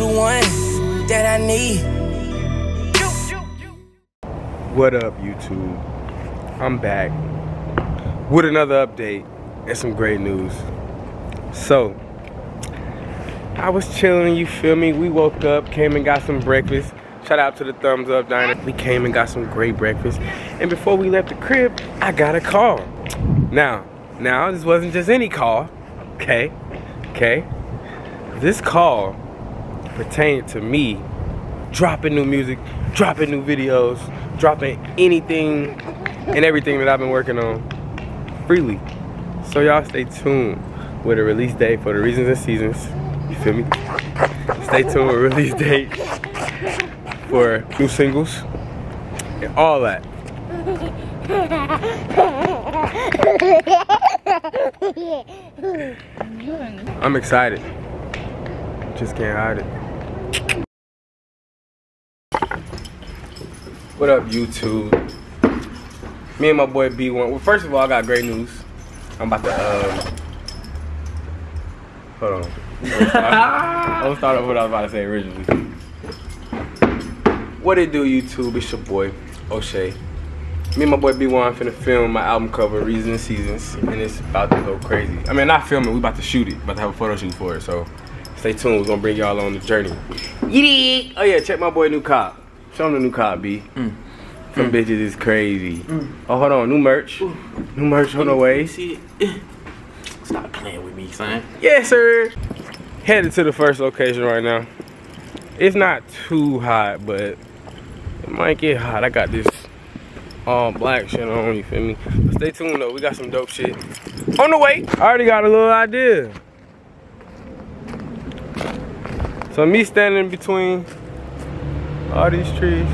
one that I need. What up, YouTube? I'm back with another update and some great news. So, I was chilling, you feel me? We woke up, came and got some breakfast. Shout out to the Thumbs Up Diner. We came and got some great breakfast. And before we left the crib, I got a call. Now, now, this wasn't just any call, okay? Okay? This call pertained to me dropping new music, dropping new videos, dropping anything and everything that I've been working on freely. So y'all stay tuned with a release date for the Reasons and Seasons. You feel me? Stay tuned with release date for new singles and all that. I'm excited. Just can't hide it. What up, YouTube? Me and my boy B1. Well, first of all, I got great news. I'm about to, um, hold on. I'm gonna start off what I was about to say originally. What it do, YouTube? It's your boy, Oshea. Me and my boy B1 finna film my album cover, Reasons and Seasons, and it's about to go crazy. I mean, not filming, we about to shoot it. About to have a photo shoot for it, so stay tuned. We're gonna bring y'all on the journey. Yee Oh yeah, check my boy New Cop. Show him the new cop, B. Mm. Some hmm. bitches is crazy. Hmm. Oh, hold on, new merch. New merch on the way. See it? Stop playing with me, son. Yes, sir. Headed to the first location right now. It's not too hot, but it might get hot. I got this all black shit on, you feel me? But stay tuned though, we got some dope shit on the way. I already got a little idea. So me standing between all these trees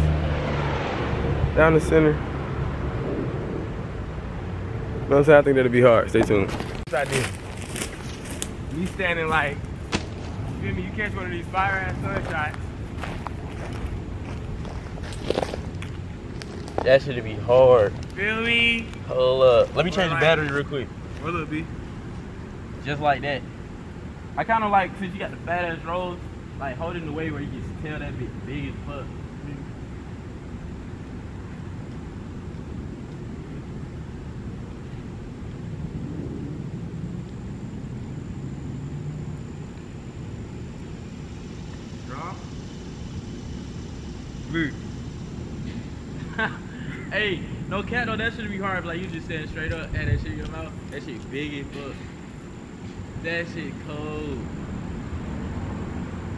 down the center. You know what I'm saying? I think that'll be hard. Stay tuned. What's idea? Me standing like, you feel me? You catch one of these fire ass sunshots. That should be hard. Feel me? Hold up. Let me change the battery real quick. What up, B? Just like that. I kind of like, since you got the fat ass rolls, like holding the way where you can tell that bit big as fuck. Hey, no cat, no, that should be hard. Like you just saying straight up, and that shit in your mouth. That shit big as fuck. That shit cold.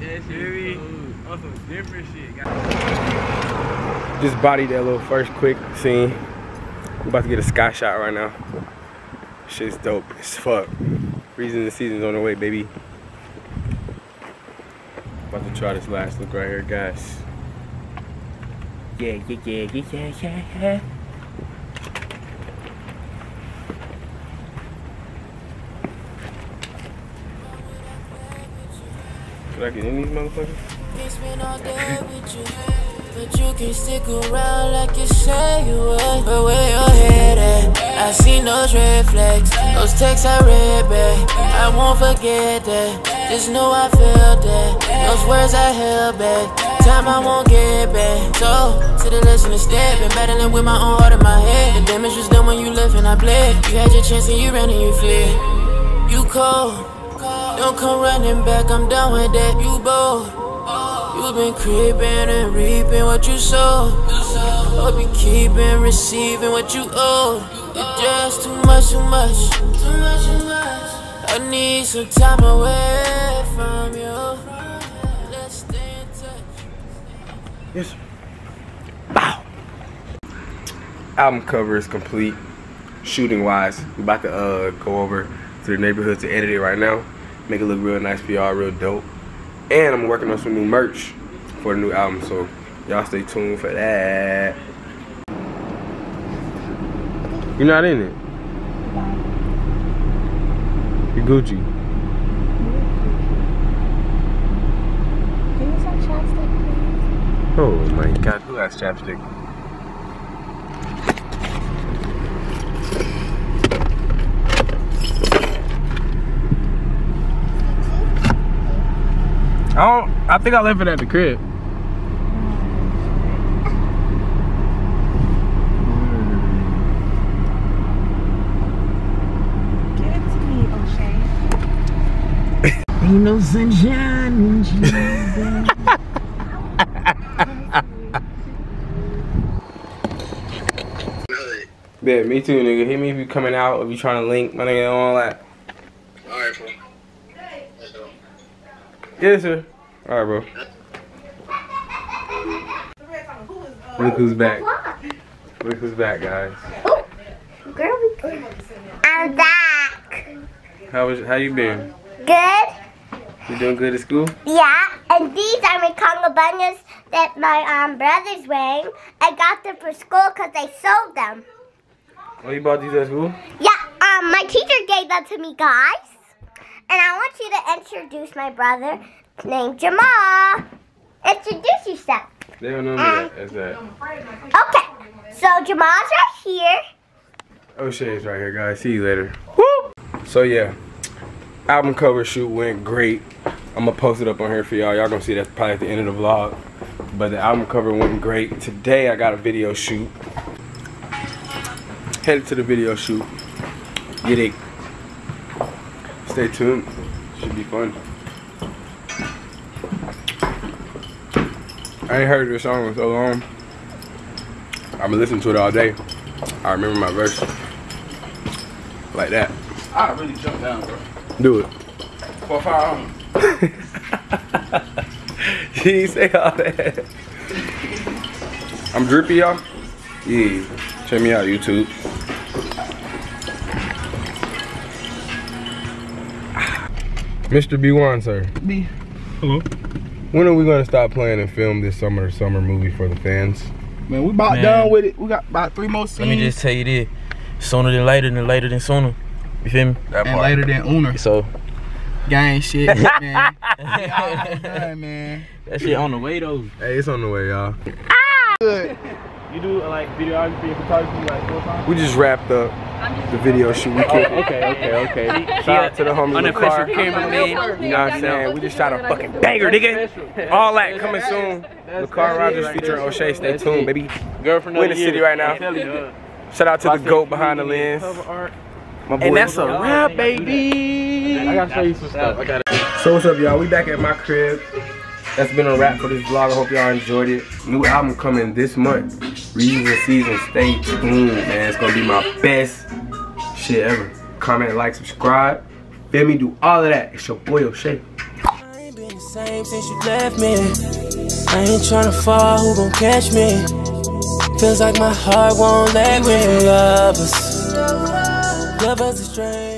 That shit On some different shit. Just body that little first quick scene. We about to get a sky shot right now. Shit's dope as fuck. Reasons and Seasons on the way, baby. About to try this last look right here, guys. Yeah, yeah, yeah, yeah, yeah, yeah, Should I get in these motherfuckers? But you can stick around like you say you would. But where your head at? I seen those red flags. Those texts I read back. I won't forget that. Just know I felt that. Those words I held back. Time I won't get back. So, to the lesson instead. Been battling with my own heart in my head. The damage was done when you left and I bled. You had your chance and you ran and you fled. You cold. Don't come running back, I'm done with that. You bold. You've been creeping and reaping what you sow. Hope you keeping, receiving what you owe. You're just too much, too much. Too much, too much. I need some time away from you. Let's stay in touch. Yes. sir. Bow. Album cover is complete. Shooting wise, we about to uh, go over to the neighborhood to edit it right now. Make it look real nice for y'all, real dope. And I'm working on some new merch for the new album, so y'all stay tuned for that. You're not in it. You're Gucci. Can you some chapstick, please? Oh my god, who has chapstick? I don't. I think I left it at the crib. Give it to me, Oshea. Ain't no sunshine when. Yeah, me too, nigga. Hit me if you coming out, if you trying to link, my nigga, all that. Alright, bro. Let's go. Yes, sir. All right, bro. Look who's back. Look who's back, guys. Girl, I'm back. How was? How you been? Good? You doing good at school? Yeah, and these are my conga banyas that my um, brother's wearing. I got them for school because I sold them. Oh, you bought these at school? Yeah, um, my teacher gave them to me, guys. And I want you to introduce my brother named Jamal. Introduce yourself. They don't know me um, that, as that. Okay, so Jamal's right here. Oshea's right here, guys. See you later. Woo! So yeah, album cover shoot went great. I'm gonna post it up on here for y'all. Y'all gonna see that probably at the end of the vlog. But the album cover went great. Today I got a video shoot. Headed to the video shoot. Get it. Stay tuned. Should be fun. I ain't heard this song in so long. I've been listening to it all day. I remember my verse. Like that. I really jump down, bro. Do it. For you didn't say all that. I'm drippy, y'all. Yeah. Check me out, YouTube. Mr. B1, sir. B. Hello. When are we gonna stop playing and film this summer summer movie for the fans? Man, we about Man. done with it. We got about three more scenes. Let me just tell you this: sooner than later, than later than sooner. You feel me? That and later than Uner. So Gang shit, man. Done, man. that shit on the way though. Hey, it's on the way, y'all. Ah! Good. You do like videography and photography like full time? We just wrapped up the video shoot. We kicked it. Okay, okay, okay. Shout out to the homie Unofficial Car. cameraman. You know what I'm saying? We just shot a fucking banger, nigga. All that coming soon. The LaCar Rogers featuring Oshea. Stay tuned, baby. Girlfriend We're in the city right now. I'm telling you. Shout out to the goat behind the lens. My boy. And that's a wrap, baby. I gotta show you some stuff. I gotta. So what's up, y'all? We back at my crib. That's been a wrap for this vlog. I hope y'all enjoyed it. New album coming this month. Reusing season. Stay tuned, man. It's gonna be my best shit ever. Comment, like, subscribe. Feel me? Do all of that. It's your boy Oshea. I ain't been the same since you left me. I ain't tryna fall, who gon' catch me? Feels like my heart won't let me love us. Love us a strange.